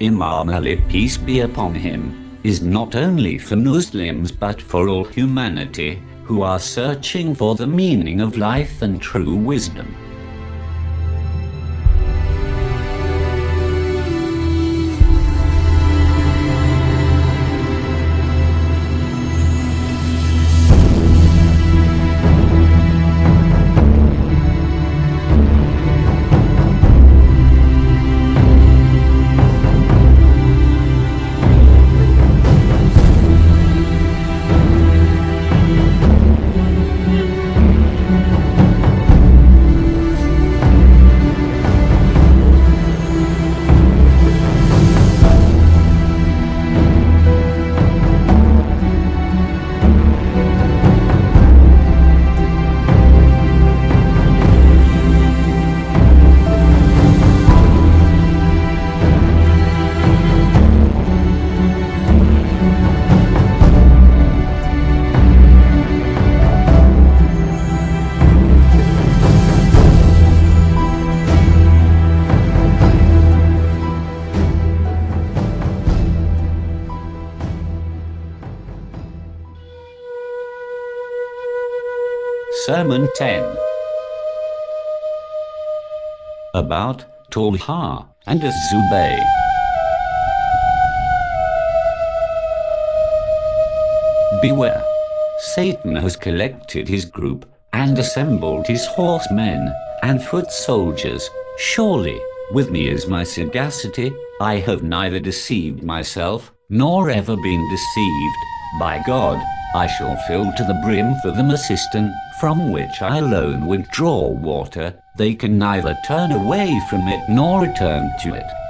Imam Ali, peace be upon him, is not only for Muslims but for all humanity who are searching for the meaning of life and true wisdom. Sermon 10 About Talha and Az-Zubayr. Beware! Satan has collected his group and assembled his horsemen and foot soldiers. Surely, with me is my sagacity, I have neither deceived myself nor ever been deceived. By God, I shall fill to the brim for them a cistern, from which I alone withdraw water, they can neither turn away from it nor return to it.